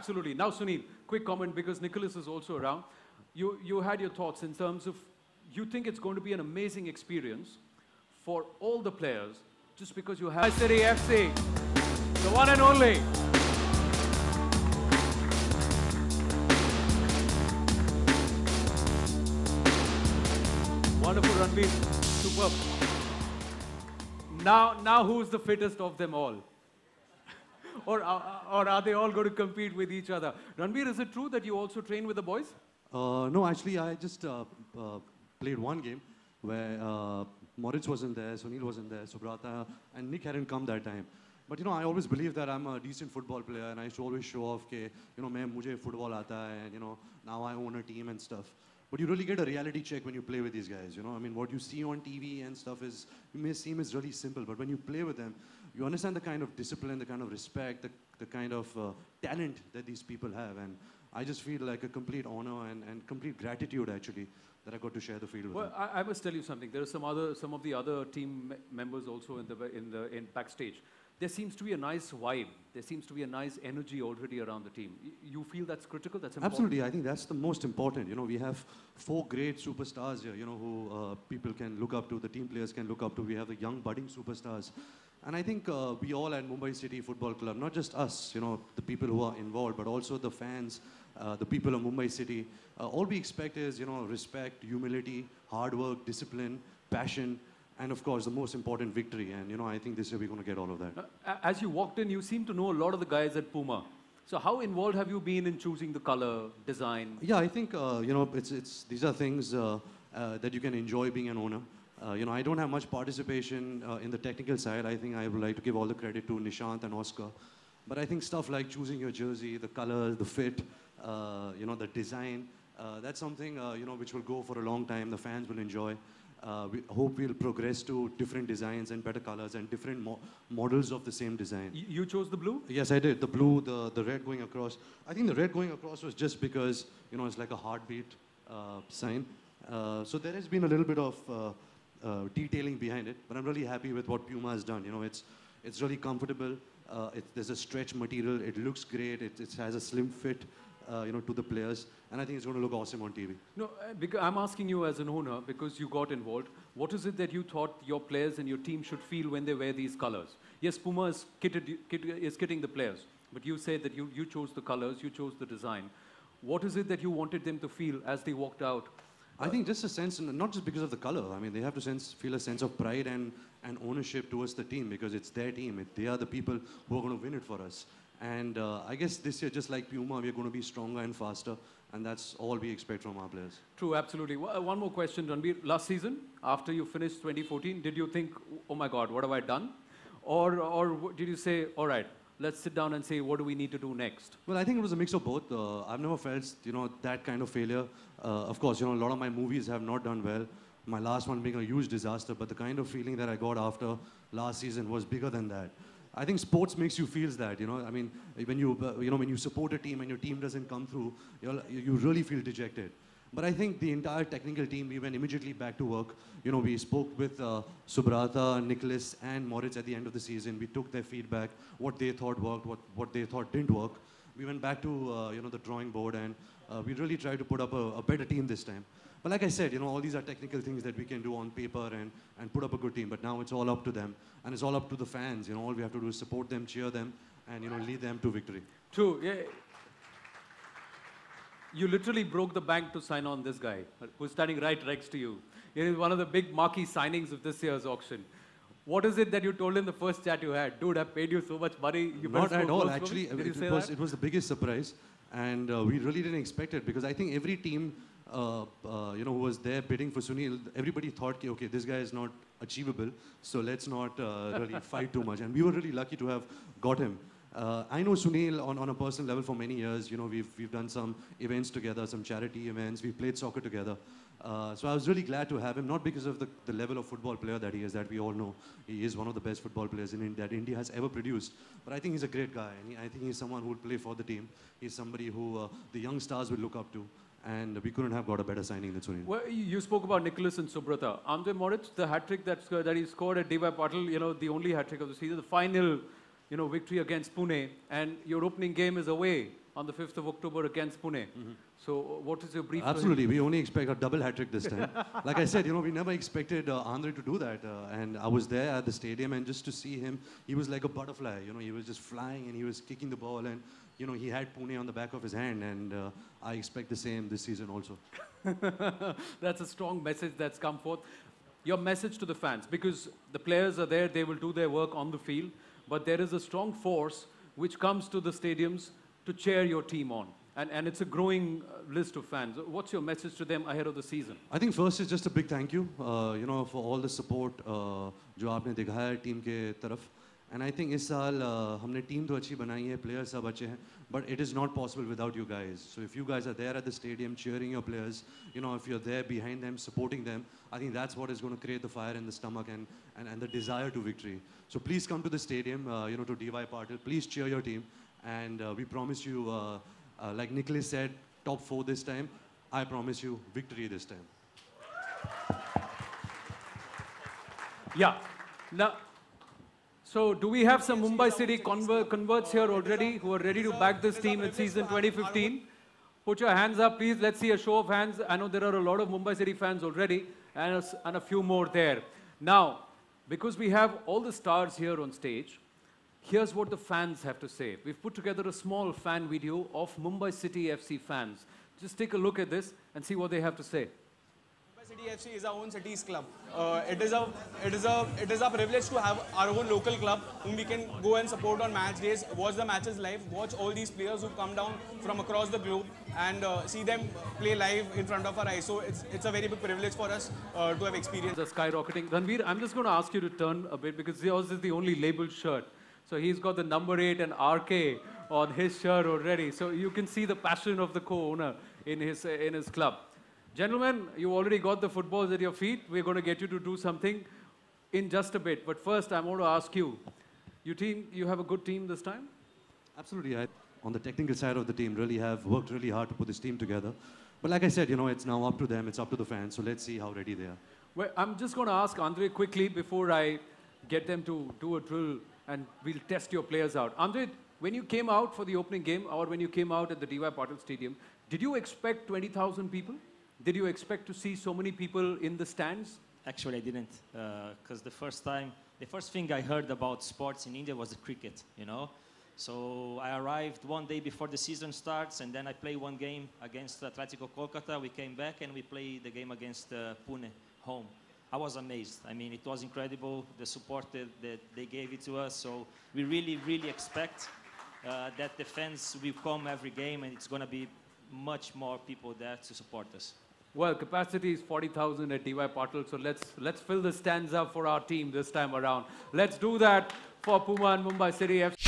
absolutely. Now, Sunil, quick comment because Nicholas is also around. You, you had your thoughts in terms of you think it's going to be an amazing experience for all the players just because you have City FC, the one and only. Wonderful, Ranbir. Superb. Now, now who's the fittest of them all? or, are, or are they all going to compete with each other? Ranbir, is it true that you also train with the boys? Uh, no, actually, I just uh, uh, played one game where uh, Moritz wasn't there, Sunil wasn't there, Subrata and Nick hadn't come that time. But you know, I always believe that I'm a decent football player and I used to always show off that, you know, main, mujhe football aata hai and you know, now I own a team and stuff. But you really get a reality check when you play with these guys, you know. I mean, what you see on TV and stuff is, you may seem is really simple, but when you play with them, you understand the kind of discipline, the kind of respect, the, the kind of uh, talent that these people have. And I just feel like a complete honor and, and complete gratitude, actually, that I got to share the field with Well, them. I, I must tell you something. There are some other, some of the other team members also in the in the in backstage. There seems to be a nice vibe. There seems to be a nice energy already around the team. Y- You feel that's critical. That's important. Absolutely, I think that's the most important. You know, we have four great superstars here. You know, who uh, people can look up to, the team players can look up to. We have the young budding superstars, and I think uh, we all at Mumbai City Football Club, not just us, you know, the people who are involved, but also the fans, uh, the people of Mumbai City. Uh, all we expect is, you know, respect, humility, hard work, discipline, passion, and of course, the most important, victory. And you know, I think this year we're going to get all of that. Uh, As you walked in, you seem to know a lot of the guys at Puma. So how involved have you been in choosing the color, design? Yeah, I think uh, you know it's it's these are things uh, uh, that you can enjoy being an owner. Uh, you know, I don't have much participation uh, in the technical side. I think I would like to give all the credit to Nishant and Oscar. But I think stuff like choosing your jersey, the color, the fit, uh, you know, the design, uh, that's something uh, you know which will go for a long time. The fans will enjoy. Uh, we hope we'll progress to different designs and better colors and different mo- models of the same design. You chose the blue? Yes, I did. The blue, the, the red going across. I think the red going across was just because, you know, it's like a heartbeat uh, sign. Uh, so there has been a little bit of uh, detailing behind it, but I'm really happy with what Puma has done. You know, it's, it's really comfortable. Uh, it, there's a stretch material. It looks great. It, it has a slim fit, uh, you know, to the players. And I think it's going to look awesome on TV. No, uh, because I'm asking you as an owner because you got involved. What is it that you thought your players and your team should feel when they wear these colors? Yes, Puma is, kitted, kit, is kitting the players, but you said that you, you chose the colors, you chose the design. What is it that you wanted them to feel as they walked out? I think just a sense, not just because of the color. I mean, they have to sense, feel a sense of pride and, and ownership towards the team because it's their team. It, they are the people who are going to win it for us. And uh, I guess this year, just like Puma, we're going to be stronger and faster, and that's all we expect from our players. True, absolutely. Uh, One more question, Ranbir. Last season, after you finished 2014, did you think, oh my God, what have I done? Or, or did you say, all right, let's sit down and say, what do we need to do next? Well, I think it was a mix of both. Uh, I've never felt, you know, that kind of failure. Uh, of course, you know, a lot of my movies have not done well. My last one being a huge disaster, but the kind of feeling that I got after last season was bigger than that. I think sports makes you feel that, you know. I mean, when you, uh, you know, when you support a team and your team doesn't come through, you really feel dejected. But I think the entire technical team, we went immediately back to work. You know, we spoke with uh, Subrata, Nicholas, and Moritz at the end of the season. We took their feedback, what they thought worked, what, what they thought didn't work. We went back to, uh, you know, the drawing board, and uh, we really tried to put up a, a better team this time. But like I said, you know, all these are technical things that we can do on paper and, and put up a good team. But now it's all up to them, and it's all up to the fans. You know, all we have to do is support them, cheer them, and you know, lead them to victory. True, yeah. You literally broke the bank to sign on this guy, who's standing right next to you. It is one of the big marquee signings of this year's auction. What is it that you told him the first chat you had? Dude, I paid you so much money. You Not at all. goals for me." Actually, it, it was that? it was the biggest surprise, and uh, we really didn't expect it because I think every team, uh, uh, you know, who was there bidding for Sunil, everybody thought, "Okay, okay, this guy is not achievable, so let's not uh, really fight too much." And we were really lucky to have got him. Uh, I know Sunil on, on a personal level for many years. You know, we've, we've done some events together, some charity events. We've played soccer together. Uh, so I was really glad to have him, not because of the, the level of football player that he is, that we all know. He is one of the best football players in, that India has ever produced. But I think he's a great guy, and he, I think he's someone who will play for the team. He's somebody who uh, the young stars will look up to. And we couldn't have got a better signing than Sunil. Well, you spoke about Nicholas and Subrata. Andre Moritz, the hat trick that, that he scored at DY Patil, you know, the only hat trick of the season, the final, you know, victory against Pune, and your opening game is away on the 5th of October against Pune. So, uh, what is your brief? Absolutely. We only expect a double hat trick this time. like I said, you know, we never expected uh, Andre to do that. Uh, and I was there at the stadium, and just to see him, he was like a butterfly. You know, he was just flying and he was kicking the ball, and you know, he had Pune on the back of his hand. And uh, I expect the same this season also. that's a strong message that's come forth. Your message to the fans, because the players are there, they will do their work on the field, but there is a strong force which comes to the stadiums to cheer your team on. And, and it's a growing uh, list of fans. What's your message to them ahead of the season? I think first is just a big thank you, uh, you know, for all the support uh, जो आपने दिखाया है team के तरफ. and I think this year, we have made a good team, players are good. But it is not possible without you guys. So if you guys are there at the stadium cheering your players, you know, if you're there behind them, supporting them, I think that's what is going to create the fire in the stomach and, and, the desire to victory. So please come to the stadium, uh, you know, to DY Patil. Please cheer your team. And uh, we promise you, uh, like Nicholas said, top four this time. I promise you victory this time. Yeah so do we have some Mumbai City conver- converts here already who are ready to back this team in season 2015? Put your hands up, please. Let's see a show of hands. I know there are a lot of Mumbai City fans already and a, and a few more there. Now, because we have all the stars here on stage, here's what the fans have to say. We've put together a small fan video of Mumbai City FC fans. Just take a look at this and see what they have to say. FC is our own city's club. Uh, it is a it is a it is a privilege to have our own local club whom we can go and support on match days, watch the matches live, watch all these players who come down from across the globe and uh, see them play live in front of our eyes. So it's it's a very big privilege for us uh, to have experienced. are skyrocketing. Ranbir, I'm just going to ask you to turn a bit because yours is the only labeled shirt. So he's got the number 8 and RK on his shirt already. So you can see the passion of the co-owner in his, in his club. Gentlemen, you already got the footballs at your feet. We're going to get you to do something in just a bit. But first, I want to ask you, you, team, you have a good team this time? Absolutely. I, on the technical side of the team, really have worked really hard to put this team together. But like I said, you know, it's now up to them, it's up to the fans. So let's see how ready they are. Well, I'm just going to ask Andre quickly before I get them to do a drill and we'll test your players out. Andre, when you came out for the opening game or when you came out at the DY Patil Stadium, did you expect 20,000 people? Did you expect to see so many people in the stands? Actually, I didn't, because the first time, the first thing I heard about sports in India was the cricket, you know. So I arrived one day before the season starts, and then I played one game against Atletico Kolkata. We came back and we played the game against uh, Pune, home. I was amazed. I mean, it was incredible, the support that, that they gave it to us. So we really, really expect uh, that the fans will come every game, and it's going to be much more people there to support us. Well, capacity is 40,000 at DY Patil, so let's, let's fill the stands up for our team this time around. Let's do that for Puma and Mumbai City FC.